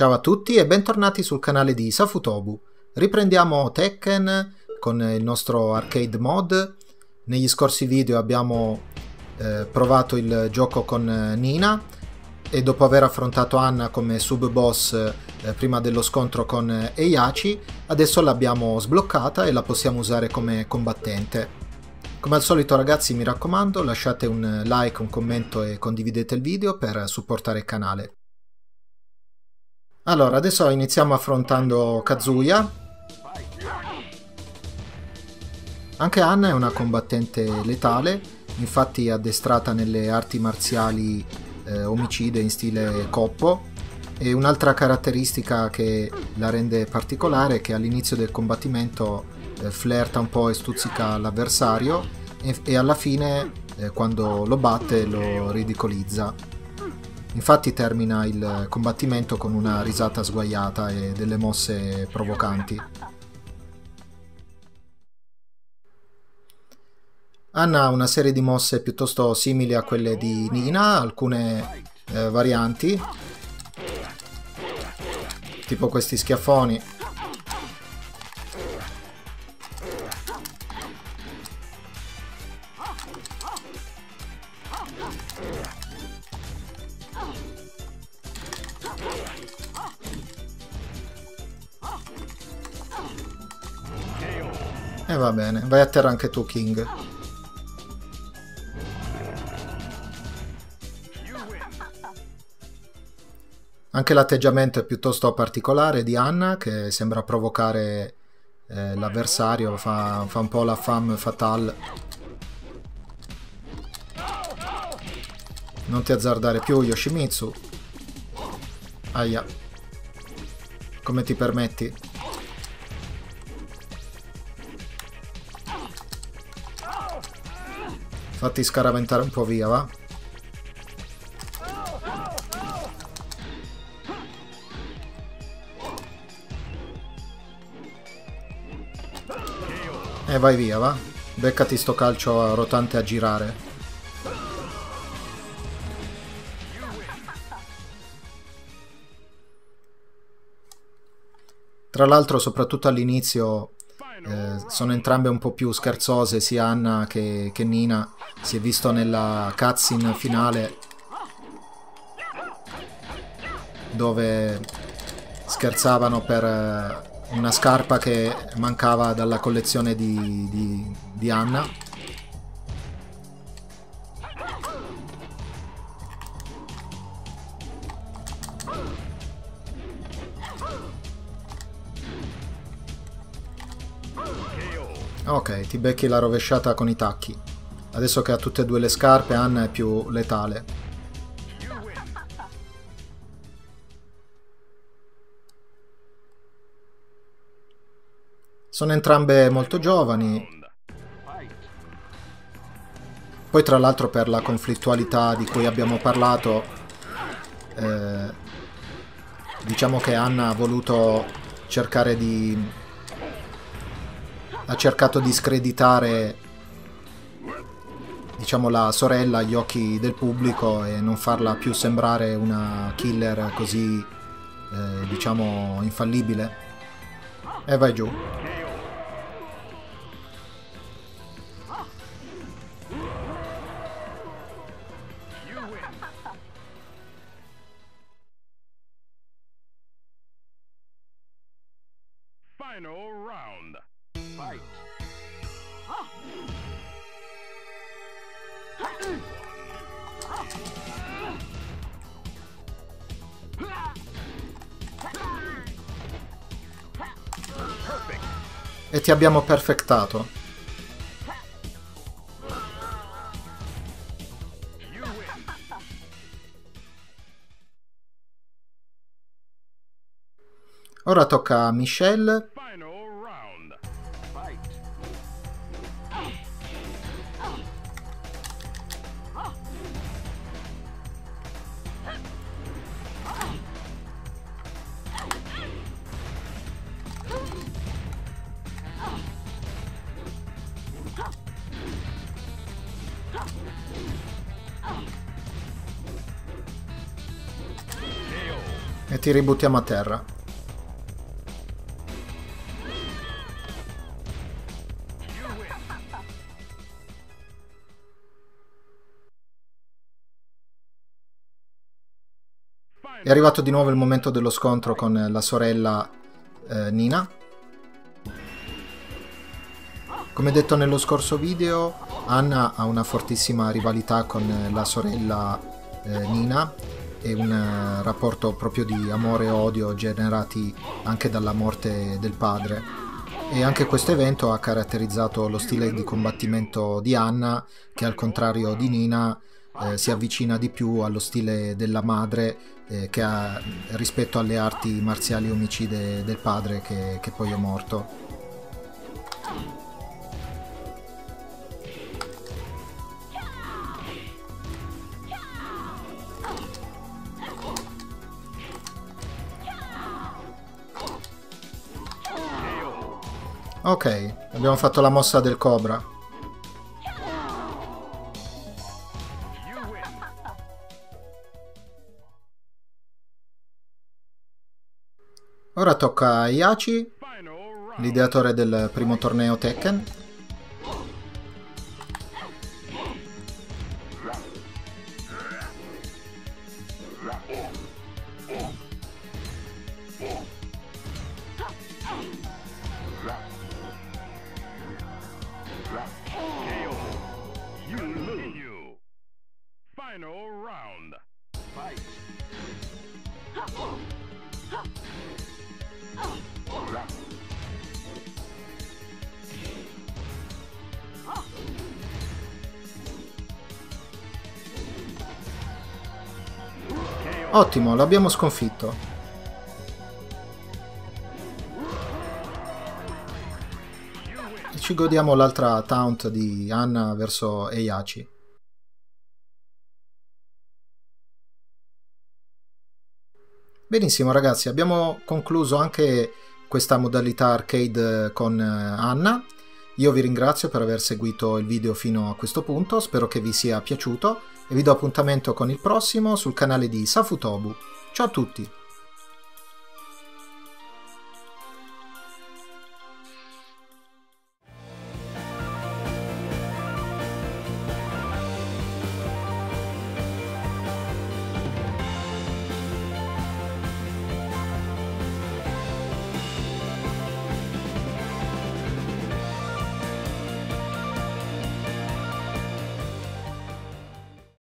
Ciao a tutti e bentornati sul canale di Safutobu. Riprendiamo Tekken con il nostro arcade mod. Negli scorsi video abbiamo eh, provato il gioco con Nina e dopo aver affrontato Anna come sub boss eh, prima dello scontro con Eiachi, adesso l'abbiamo sbloccata e la possiamo usare come combattente. Come al solito ragazzi mi raccomando lasciate un like, un commento e condividete il video per supportare il canale. Allora, adesso iniziamo affrontando Kazuya. Anche Anna è una combattente letale, infatti addestrata nelle arti marziali eh, omicide in stile coppo. E un'altra caratteristica che la rende particolare è che all'inizio del combattimento eh, flirta un po' e stuzzica l'avversario e, e, alla fine, eh, quando lo batte, lo ridicolizza. Infatti termina il combattimento con una risata sguaiata e delle mosse provocanti. Anna ha una serie di mosse piuttosto simili a quelle di Nina, alcune eh, varianti, tipo questi schiaffoni E va bene, vai a terra anche tu, King. Anche l'atteggiamento è piuttosto particolare di Anna, che sembra provocare eh, l'avversario, fa, fa un po' la femme fatale. Non ti azzardare più, Yoshimitsu. Aia. Come ti permetti? Fatti scaraventare un po' via, va? E vai via, va? Beccati sto calcio rotante a girare. Tra l'altro, soprattutto all'inizio, eh, sono entrambe un po' più scherzose, sia Anna che, che Nina. Si è visto nella cutscene finale dove scherzavano per eh, una scarpa che mancava dalla collezione di, di, di Anna Ok, ti becchi la rovesciata con i tacchi. Adesso che ha tutte e due le scarpe, Anna è più letale. Sono entrambe molto giovani. Poi tra l'altro per la conflittualità di cui abbiamo parlato, eh, diciamo che Anna ha voluto cercare di ha cercato di screditare diciamo la sorella agli occhi del pubblico e non farla più sembrare una killer così eh, diciamo infallibile e vai giù Final round. E ti abbiamo perfettato. Ora tocca a Michelle E ti ributtiamo a terra. È arrivato di nuovo il momento dello scontro con eh, la sorella eh, Nina. Come detto nello scorso video, Anna ha una fortissima rivalità con la sorella eh, Nina e un uh, rapporto proprio di amore e odio generati anche dalla morte del padre. E anche questo evento ha caratterizzato lo stile di combattimento di Anna, che al contrario di Nina eh, si avvicina di più allo stile della madre eh, ha rispetto alle arti marziali omicide del padre che, che poi è morto. Ok, abbiamo fatto la mossa del cobra. Ora tocca a Yachi, l'ideatore del primo torneo Tekken. Ottimo, l'abbiamo sconfitto. E ci godiamo l'altra taunt di Anna verso Eiachi. Benissimo ragazzi, abbiamo concluso anche questa modalità arcade con Anna. Io vi ringrazio per aver seguito il video fino a questo punto, spero che vi sia piaciuto e vi do appuntamento con il prossimo sul canale di Safutobu. Ciao a tutti!